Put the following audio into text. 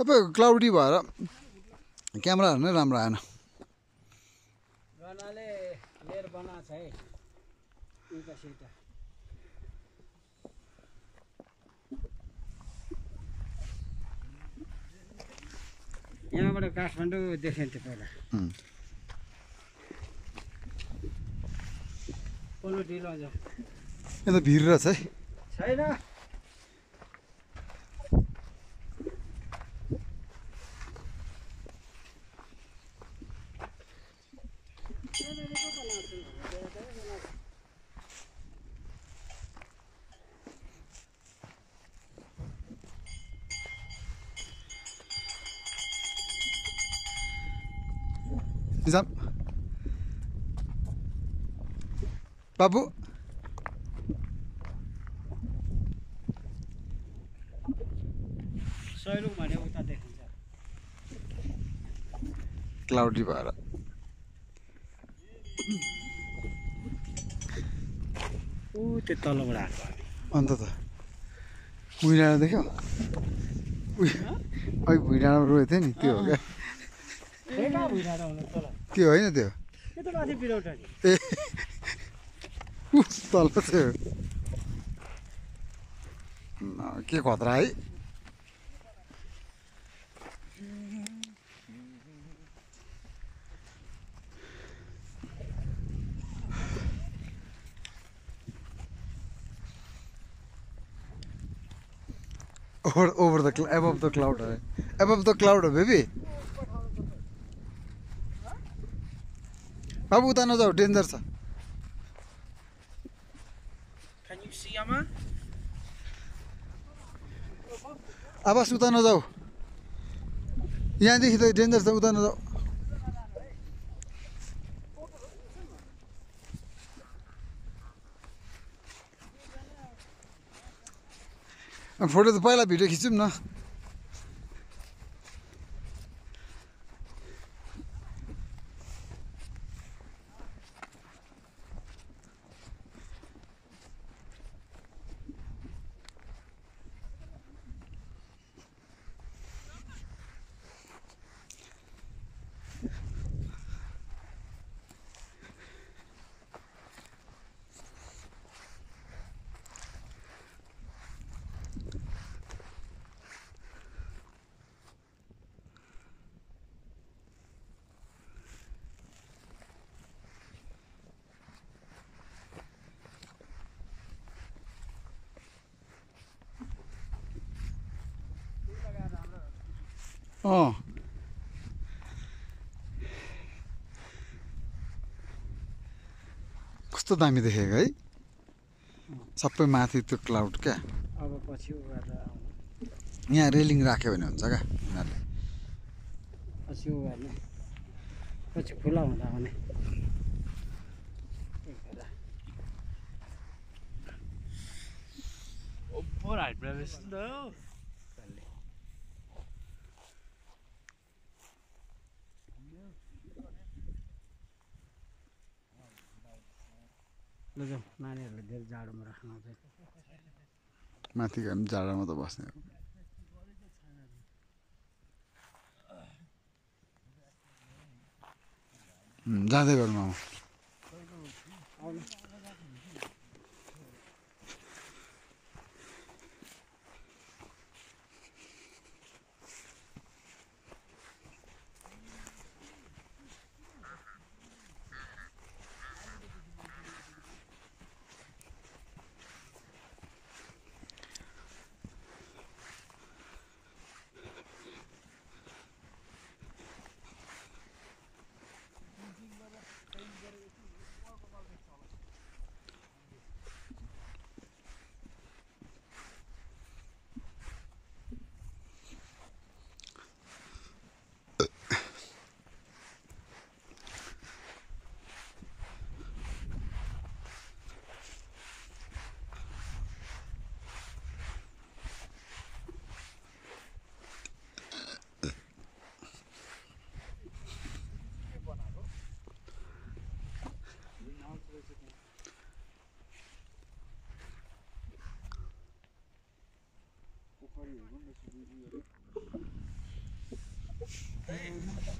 तपाईँको क्लाउडी भएर क्यामेराहरू नै राम्रो आएन। यहाँबाट काठमाडौँ देखिन्थ्यो पहिला। ढिलो यो त भिर रहेछ है। छैन। निजाम बाबु क्लाउडी भएर। ऊ त्यो तल्लोबाट आएको अन्त त। भुइँडाँडा देख्यो? उयो अघि भुइँडाँडामा रोएको थियो नि त्यो हो क्या ए कहाँ भइरहेको हुनु तल त्यो होइन त्यो? एल त्यो। के खतरा है? Over over the cloud above the cloud above the cloud हो बेबी बेबी उता नजाऊ डेन्जर छ? आवास उता नजाऊ। यहाँदेखि त डेन्जर छ उता नजाऊ। फोटो त पहिला भिडियो खिचौँ न। अँ। कस्तो दामी देखेको है? सबै माथि त्यो क्लाउड क्या? अब पछि यहाँ रेलिङ राख्यो भने हुन्छ क्या उनीहरूले? पछि पछि खुला हुँदा. No. माथि जाडोमा त बस्ने जाँदै गरौँ 哎。